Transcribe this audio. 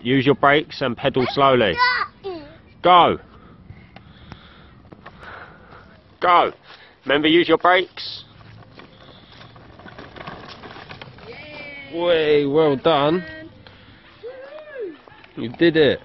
Use your brakes and pedal slowly. Go. Go. Remember, use your brakes. Way, well done. You did it.